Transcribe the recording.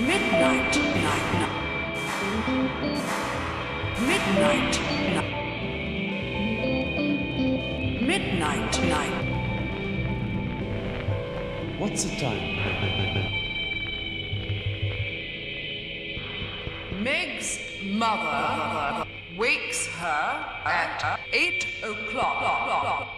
Midnight night. Midnight. Midnight night. What's the time? Meg's mother wakes her at eight o'clock.